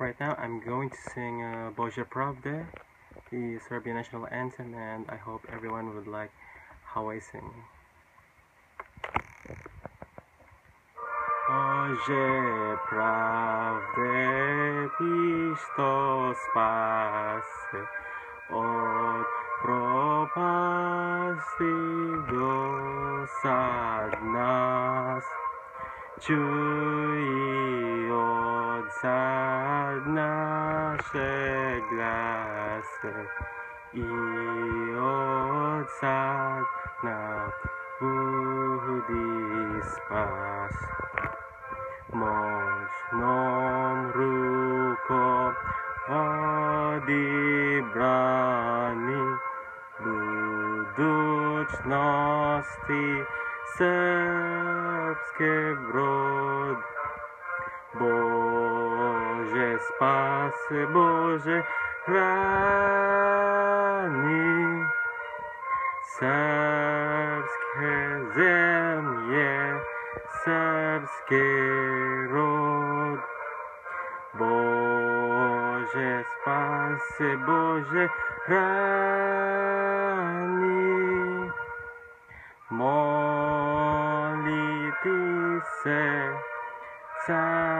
Right now, I'm going to sing uh, Bože Pravde, the Serbian national anthem, and I hope everyone would like how I sing. Bože pravde, ty što spase od propasti do sad nas. Čuj od sad naše glase i od sad nam budi spas. Moćnom rukom vodi brani budućnosti srpske brod. Spase, Bože hrani srpske zemlje, srpski rod. Bože spase, Bože hrani. Moliti se, car